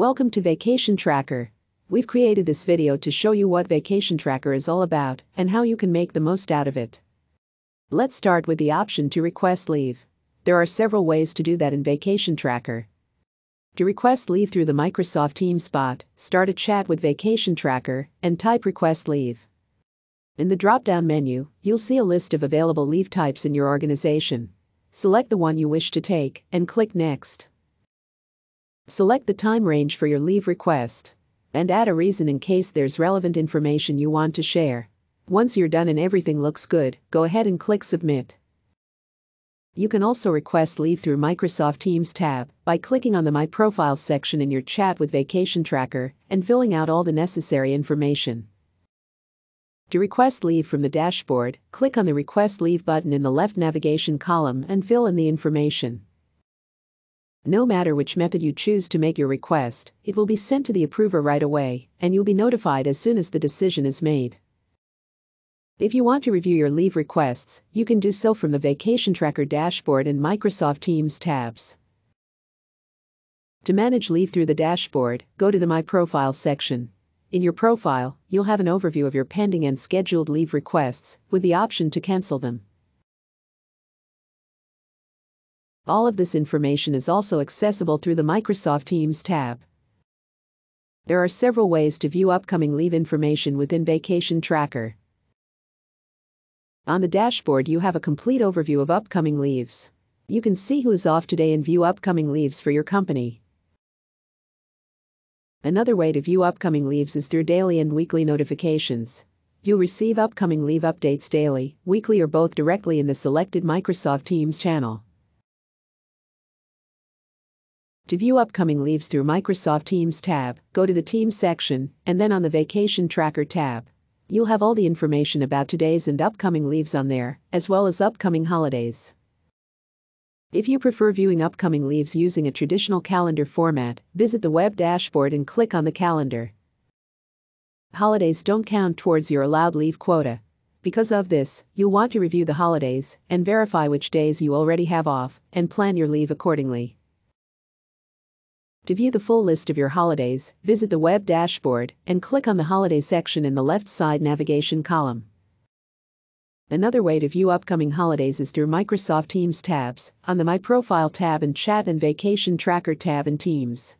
Welcome to Vacation Tracker. We've created this video to show you what Vacation Tracker is all about and how you can make the most out of it. Let's start with the option to request leave. There are several ways to do that in Vacation Tracker. To request leave through the Microsoft Teams bot, start a chat with Vacation Tracker and type request leave. In the drop-down menu, you'll see a list of available leave types in your organization. Select the one you wish to take and click Next. Select the time range for your leave request and add a reason in case there's relevant information you want to share. Once you're done and everything looks good, go ahead and click Submit. You can also request leave through Microsoft Teams tab by clicking on the My Profile section in your chat with Vacation Tracker and filling out all the necessary information. To request leave from the dashboard, click on the Request Leave button in the left navigation column and fill in the information. No matter which method you choose to make your request, it will be sent to the approver right away, and you'll be notified as soon as the decision is made. If you want to review your leave requests, you can do so from the Vacation Tracker dashboard and Microsoft Teams tabs. To manage leave through the dashboard, go to the My Profile section. In your profile, you'll have an overview of your pending and scheduled leave requests, with the option to cancel them. All of this information is also accessible through the Microsoft Teams tab. There are several ways to view upcoming leave information within Vacation Tracker. On the dashboard, you have a complete overview of upcoming leaves. You can see who is off today and view upcoming leaves for your company. Another way to view upcoming leaves is through daily and weekly notifications. You'll receive upcoming leave updates daily, weekly, or both directly in the selected Microsoft Teams channel. To view upcoming leaves through Microsoft Teams tab, go to the Teams section and then on the Vacation Tracker tab. You'll have all the information about today's and upcoming leaves on there, as well as upcoming holidays. If you prefer viewing upcoming leaves using a traditional calendar format, visit the web dashboard and click on the calendar. Holidays don't count towards your allowed leave quota. Because of this, you'll want to review the holidays and verify which days you already have off and plan your leave accordingly. To view the full list of your holidays, visit the web dashboard and click on the Holiday section in the left side navigation column. Another way to view upcoming holidays is through Microsoft Teams tabs on the My Profile tab and Chat and Vacation Tracker tab in Teams.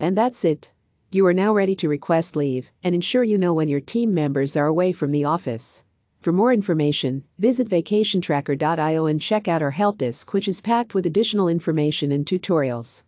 And that's it. You are now ready to request leave and ensure you know when your team members are away from the office. For more information, visit vacationtracker.io and check out our help desk which is packed with additional information and tutorials.